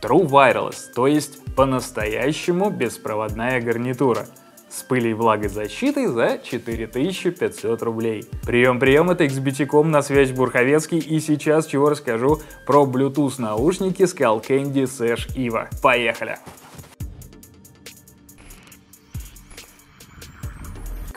True Wireless, то есть по-настоящему беспроводная гарнитура с пылей влагозащитой за 4500 рублей. Прием-прием, это XBT.com, на связь Бурховецкий, и сейчас чего расскажу про Bluetooth наушники Skull Candy Sash EVO. Поехали!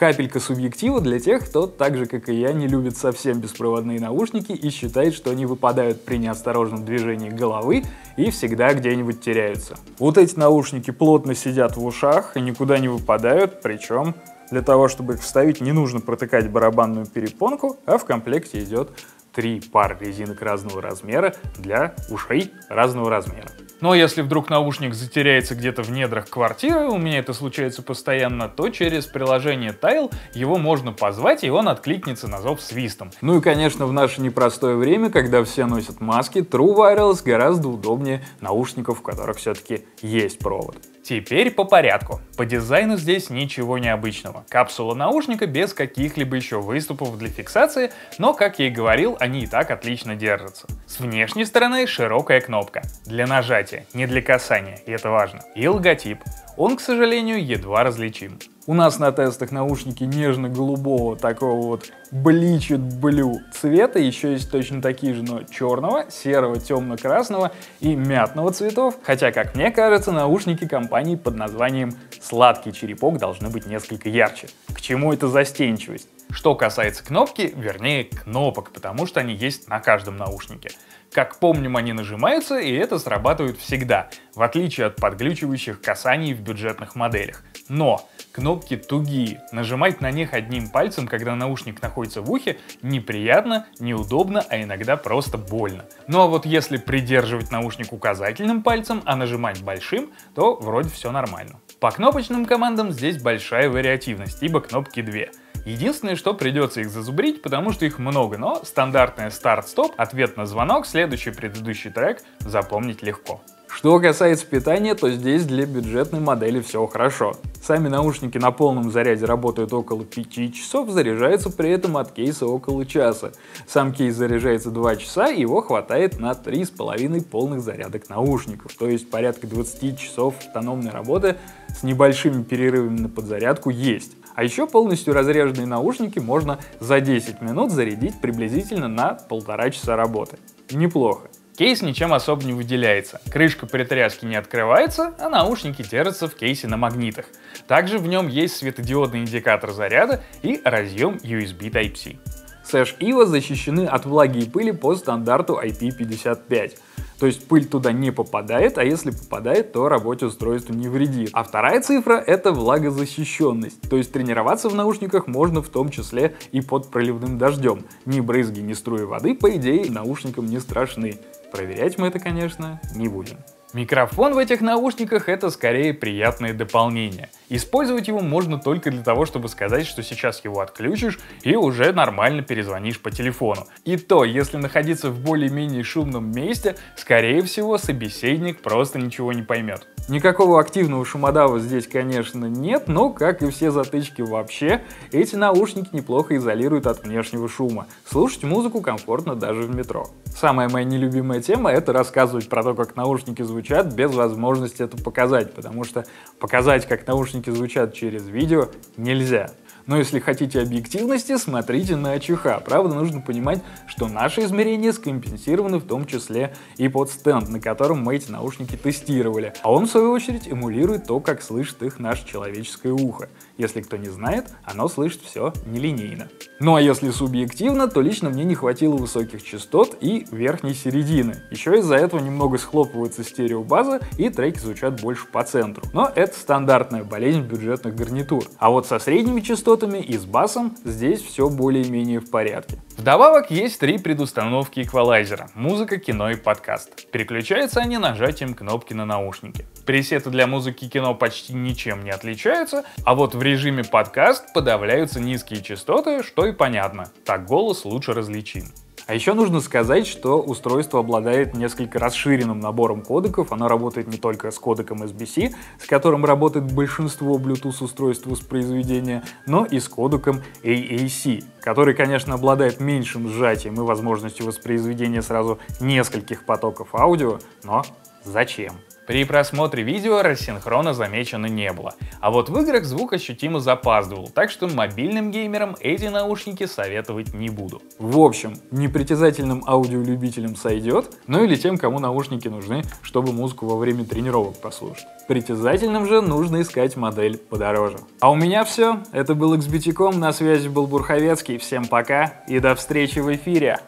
Капелька субъектива для тех, кто так же, как и я, не любит совсем беспроводные наушники и считает, что они выпадают при неосторожном движении головы и всегда где-нибудь теряются. Вот эти наушники плотно сидят в ушах и никуда не выпадают, причем для того, чтобы их вставить, не нужно протыкать барабанную перепонку, а в комплекте идет три пары резинок разного размера для ушей разного размера. Но если вдруг наушник затеряется где-то в недрах квартиры, у меня это случается постоянно, то через приложение Tile его можно позвать, и он откликнется на зов свистом. Ну и, конечно, в наше непростое время, когда все носят маски, True Wireless гораздо удобнее наушников, в которых все-таки есть провод. Теперь по порядку. По дизайну здесь ничего необычного. Капсула наушника без каких-либо еще выступов для фиксации, но, как я и говорил, они и так отлично держатся. С внешней стороны широкая кнопка. Для нажатия, не для касания, и это важно. И логотип. Он, к сожалению, едва различим. У нас на тестах наушники нежно-голубого, такого вот бличит блю цвета. Еще есть точно такие же, но черного, серого, темно-красного и мятного цветов. Хотя, как мне кажется, наушники компании под названием «Сладкий черепок» должны быть несколько ярче. К чему эта застенчивость? Что касается кнопки, вернее кнопок, потому что они есть на каждом наушнике. Как помним, они нажимаются, и это срабатывает всегда, в отличие от подглючивающих касаний в бюджетных моделях. Но кнопки тугие, нажимать на них одним пальцем, когда наушник находится в ухе, неприятно, неудобно, а иногда просто больно. Ну а вот если придерживать наушник указательным пальцем, а нажимать большим, то вроде все нормально. По кнопочным командам здесь большая вариативность, ибо кнопки две. Единственное, что придется их зазубрить, потому что их много, но стандартная старт-стоп, ответ на звонок, следующий предыдущий трек запомнить легко. Что касается питания, то здесь для бюджетной модели все хорошо. Сами наушники на полном заряде работают около 5 часов, заряжаются при этом от кейса около часа. Сам кейс заряжается 2 часа, его хватает на 3,5 полных зарядок наушников, то есть порядка 20 часов автономной работы с небольшими перерывами на подзарядку есть. А еще полностью разряженные наушники можно за 10 минут зарядить приблизительно на полтора часа работы. Неплохо. Кейс ничем особо не выделяется. Крышка при тряске не открывается, а наушники держатся в кейсе на магнитах. Также в нем есть светодиодный индикатор заряда и разъем USB Type-C. Sash EVO защищены от влаги и пыли по стандарту IP55. То есть пыль туда не попадает, а если попадает, то работе устройства не вредит. А вторая цифра — это влагозащищенность. То есть тренироваться в наушниках можно в том числе и под проливным дождем. Ни брызги, ни струи воды, по идее, наушникам не страшны. Проверять мы это, конечно, не будем. Микрофон в этих наушниках это скорее приятное дополнение. Использовать его можно только для того, чтобы сказать, что сейчас его отключишь и уже нормально перезвонишь по телефону. И то, если находиться в более-менее шумном месте, скорее всего собеседник просто ничего не поймет. Никакого активного шумодава здесь, конечно, нет, но, как и все затычки вообще, эти наушники неплохо изолируют от внешнего шума. Слушать музыку комфортно даже в метро. Самая моя нелюбимая тема — это рассказывать про то, как наушники звучат, без возможности это показать, потому что показать, как наушники звучат через видео, нельзя. Но если хотите объективности, смотрите на АЧХ. Правда, нужно понимать, что наши измерения скомпенсированы в том числе и под стенд, на котором мы эти наушники тестировали. А он, в свою очередь, эмулирует то, как слышит их наше человеческое ухо. Если кто не знает, оно слышит все нелинейно. Ну а если субъективно, то лично мне не хватило высоких частот и верхней середины. Еще из-за этого немного схлопывается стереобаза и треки звучат больше по центру. Но это стандартная болезнь бюджетных гарнитур. А вот со средними частотами и с басом здесь все более-менее в порядке. Вдобавок есть три предустановки эквалайзера — музыка, кино и подкаст. Переключаются они нажатием кнопки на наушнике. Пресеты для музыки и кино почти ничем не отличаются, а вот в режиме подкаст подавляются низкие частоты, что и понятно, так голос лучше различим. А еще нужно сказать, что устройство обладает несколько расширенным набором кодеков. Оно работает не только с кодеком SBC, с которым работает большинство Bluetooth устройств воспроизведения, но и с кодеком AAC, который, конечно, обладает меньшим сжатием и возможностью воспроизведения сразу нескольких потоков аудио, но Зачем? При просмотре видео рассинхрона замечено не было, а вот в играх звук ощутимо запаздывал, так что мобильным геймерам эти наушники советовать не буду. В общем, непритязательным аудиолюбителям сойдет, ну или тем, кому наушники нужны, чтобы музыку во время тренировок послушать. Притязательным же нужно искать модель подороже. А у меня все. Это был XBT.com, на связи был Бурховецкий. Всем пока и до встречи в эфире.